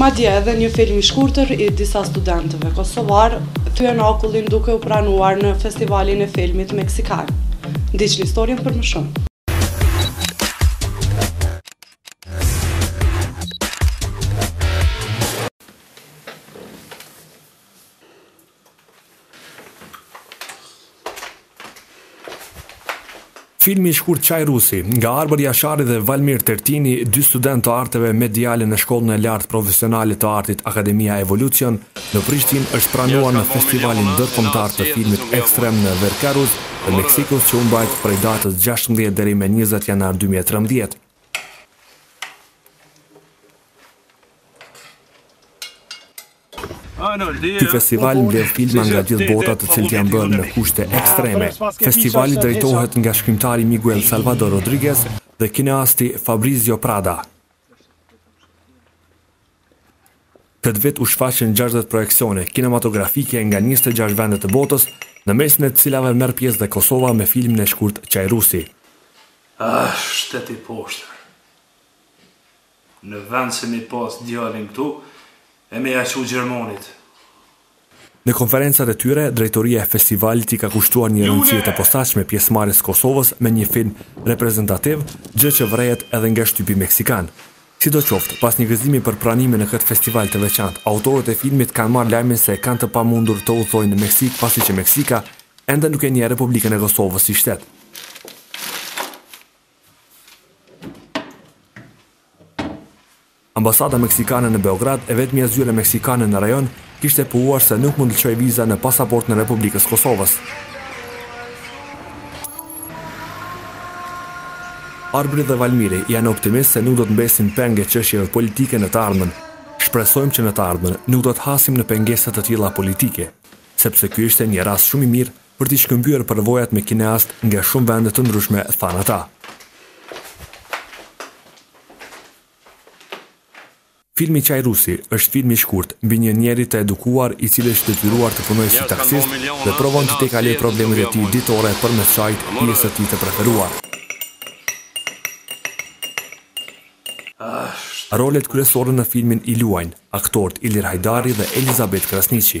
Madje edhe një film i shkurtër i disa studentëve kosovarë thyen akullin duke u pranuar në Festivalin e Filmit Meksikan. Ndiqni historinë për më shumë. Filmi i shkurt Çaj Rusi, nga Arbër Jashari dhe Valmir Tertini, dy studentë të arteve mediale në Shkollën e Lartë Profesionale të Artit Akademia Evolucion, në Prishtinë, është pranuar në Festivalin Ndërkombëtar të Filmit Ekstrem në Verakruz të Meksikës që u mbajt prej datës gjashtëmbëdhjetë deri me njëzet janar dy mijë e trembëdhjetë. Ky festival mbledh filma nga gjithë bota të cilët janë bërë në kushte ekstreme. Festivali drejtohet nga shkrimtari Miguel Salvador Rodriguez dhe kineasti Fabrizio Prada. Këtë vit u shfaqën gjashtëdhjetë projeksione kinematografike nga njëzet e gjashtë vende të botës, në mesin e të cilave merr pjesë dhe Kosova me filmin e shkurt Çaj Rusi. Ah, shtet i poshtër. Në vend se me pas djalin këtu e me ja çu gjermanit. Në konferencat e tyre, drejtoria e festivalit i ka kushtuar një rëndësie të posaçme pjesëmarrjes së Kosovës me një film reprezentativ, gjë që vërehet edhe nga shtypi meksikan. Sidoqoftë, pas një gëzimi për pranimin në këtë festival të veçantë, autorët e filmit kanë marrë lajmin se e kanë të pamundur të udhëtojnë në Meksikë pasi që Meksika ende nuk e njeh Republikën e Kosovës si shtet. Ambasada meksikane në Beograd, e vetmja zyre meksikane në rajon, kishte pohuar se nuk mund të lëshojë viza në pasaportën e Republikës Kosovës. Arbri dhe Valmiri janë optimistë se nuk do të mbesin peng e çështjeve politike në të ardhmen. Shpresojmë që në të ardhmen nuk do të hasim në pengesa të tilla politike, sepse ky ishte një rast shumë i mirë për t'i shkëmbyer përvojat me kineastë nga shumë vende të ndryshme, thanë ata. Filmi Çaj Rusi është film i shkurtë mbi një njeri të edukuar i cili është detyruar të punojë si taksist dhe provon të tejkalojë problemet e tij ditore përmes çajit, pijes së tij të preferuar. Rolet kryesore në filmin i luajnë aktorët Ilir Hajdari dhe Elizabeth Krasniqi.